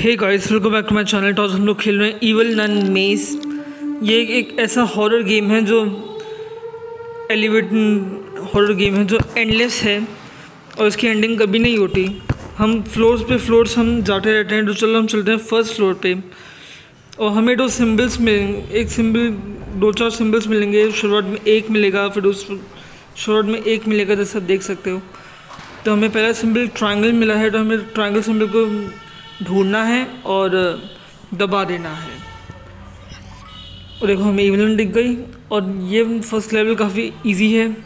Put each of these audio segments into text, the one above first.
Hey guys welcome back to my channel toss हम लोग खेल रहे हैं इवल नन मेज ये एक, ऐसा हॉरर गेम है जो एलिवेट हॉरर गेम है जो एंडलेस है और इसकी एंडिंग कभी नहीं होती। हम फ्लोर्स पे फ्लोर्स हम जाते रहते हैं तो चलो हम चलते हैं फ़र्स्ट फ्लोर पे। और हमें दो सिम्बल्स मिलेंगे एक सिंबल दो चार सिम्बल्स मिलेंगे शुरुआत में एक मिलेगा फिर उस शुरुआत में एक मिलेगा जैसे आप देख सकते हो। तो हमें पहला सिंबल ट्रायंगल मिला है तो हमें ट्रायंगल सिंबल को ढूंढना है और दबा देना है। और देखो, हमें इवलन दिख गई और ये फ़र्स्ट लेवल काफ़ी इजी है।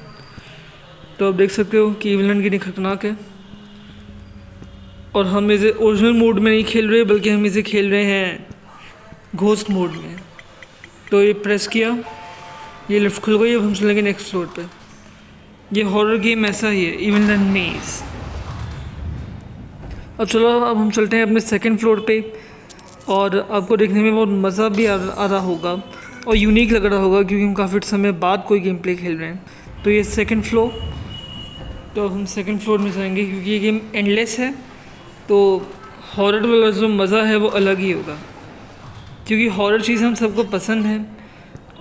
तो आप देख सकते हो कि इवलन कितनी खतरनाक है। और हम इसे ओरिजिनल मोड में नहीं खेल रहे, बल्कि हम इसे खेल रहे हैं घोस्ट मोड में। तो ये प्रेस किया। ये लिफ्ट खुल गई, अब हम चलेंगे नेक्स्ट फ्लोर पे। ये हॉरर गेम ऐसा ही है इवन द मेज अब चलो अब हम चलते हैं अपने सेकंड फ्लोर पे और आपको देखने में बहुत मज़ा भी आ, आ रहा होगा और यूनिक लग रहा होगा क्योंकि हम काफ़ी समय बाद कोई गेम प्ले खेल रहे हैं। तो ये सेकंड फ्लोर तो अब हम सेकंड फ्लोर में जाएँगे क्योंकि ये गेम एंडलेस है तो हॉरर वाला जो मज़ा है वो अलग ही होगा। क्योंकि हॉरर चीज़ हम सबको पसंद है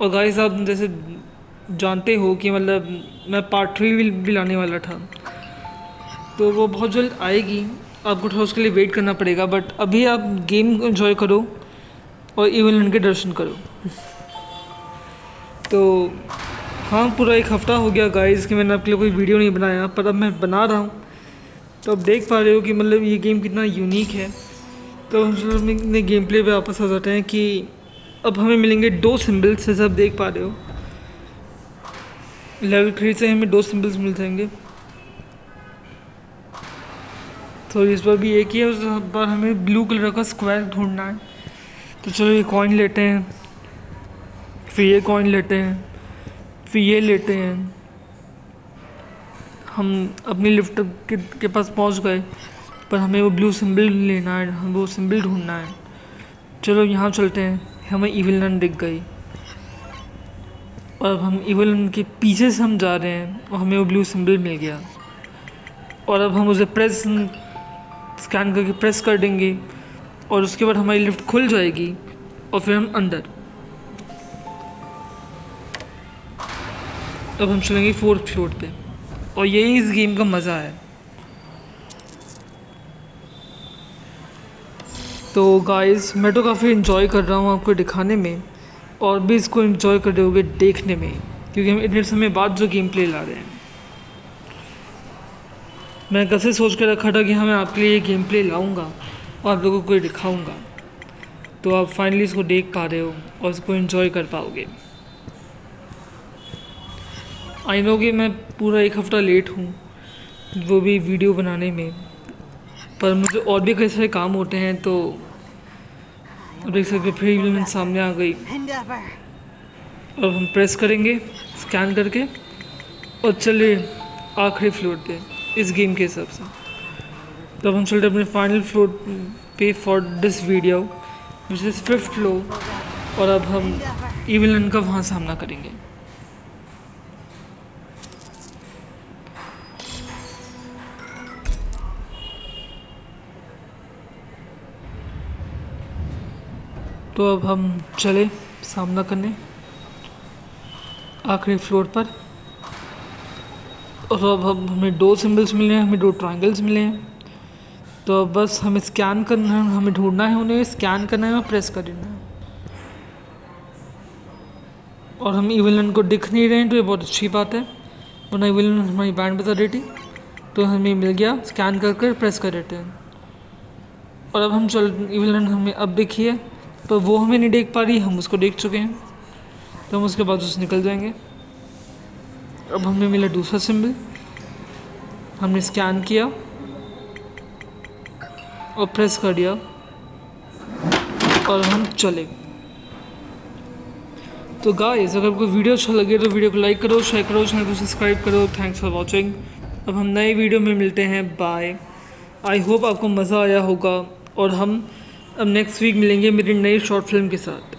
और गाइस आप जैसे जानते हो कि मतलब मैं पार्ट थ्री भी लाने वाला था तो वो बहुत जल्द आएगी। आपको थोड़ा उसके लिए वेट करना पड़ेगा बट अभी आप गेम इन्जॉय करो और इवन उनके दर्शन करो। तो हाँ पूरा एक हफ़्ता हो गया गाइस कि मैंने आपके लिए कोई वीडियो नहीं बनाया, पर अब मैं बना रहा हूँ। तो अब देख पा रहे हो कि मतलब ये गेम कितना यूनिक है। तो हम अपने गेम प्ले पे वापस आ जाते हैं कि अब हमें मिलेंगे दो सिम्बल्स जैसे आप देख पा रहे हो। लेवल थ्री से हमें दो सिम्बल्स मिल जाएँगे। तो इस बार भी एक ही है उस बार हमें ब्लू कलर का स्क्वायर ढूंढना है। तो चलो ये कॉइन लेते हैं। फिर ये कॉइन लेते हैं। फिर ये लेते हैं। हम अपनी लिफ्ट के, के पास पहुँच गए पर हमें वो ब्लू सिंबल लेना है हम वो सिंबल ढूंढना है। चलो यहाँ चलते हैं। हमें इविल नन दिख गई। और अब हम इविल नन के पीछे से हम जा रहे हैं और हमें वो ब्लू सिंबल मिल गया। और अब हम उसे प्रेस स्कैन करके प्रेस कर देंगे और उसके बाद हमारी लिफ्ट खुल जाएगी और फिर हम अंदर। अब हम चलेंगे फोर्थ फ्लोर पे और यही इस गेम का मज़ा है। तो गाइस मैं तो काफ़ी इन्जॉय कर रहा हूँ आपको दिखाने में और भी इसको इन्जॉय कर रहे होगे देखने में, क्योंकि हम इतने समय बाद जो गेम प्ले ला रहे हैं। मैं कैसे सोच कर रखा था कि हाँ मैं आपके लिए ये गेम प्ले लाऊँगा और आप लोगों को दिखाऊँगा। तो आप फाइनली इसको देख पा रहे हो और इसको इन्जॉय कर पाओगे। आई नो कि मैं पूरा एक हफ़्ता लेट हूँ वो भी वीडियो बनाने में, पर मुझे और भी कई सारे काम होते हैं तो देख सकते फिर सामने आ गई। अब हम प्रेस करेंगे स्कैन करके और चलिए आखिरी फ्लोर पे। इस गेम के हिसाब से। तो हम चलते अपने फाइनल फ्लोर पे for this video which is fifth floor और अब हम इविलन का वहाँ सामना करेंगे। तो अब हम चले सामना करने, आखिरी फ्लोर पर। और अब हम दो सिंबल्स मिले हैं, हमें दो ट्रायंगल्स मिले हैं। तो अब बस हमें स्कैन करना है, हमें ढूंढना है उन्हें स्कैन करना है और प्रेस कर देना है। और हम इवलन को दिख नहीं रहे हैं तो ये बहुत अच्छी बात है। वरना इवलन हमारी बैंड बता देती तो हमें मिल गया स्कैन कर कर प्रेस कर देते हैं। और अब हम चल इवलन हमें अब देखिए, पर वो हमें नहीं देख पा रही, हम उसको देख चुके हैं। तो हम उसके बाद उससे निकल जाएँगे। अब हमें मिला दूसरा सिंबल हमने स्कैन किया और प्रेस कर दिया और हम चले। तो गाइस अगर आपको वीडियो अच्छा लगे तो वीडियो को लाइक करो शेयर करो चैनल को सब्सक्राइब करो। थैंक्स फॉर वॉचिंग अब हम नए वीडियो में मिलते हैं। बाय आई होप आपको मज़ा आया होगा और हम अब नेक्स्ट वीक मिलेंगे मेरी नई शॉर्ट फ़िल्म के साथ।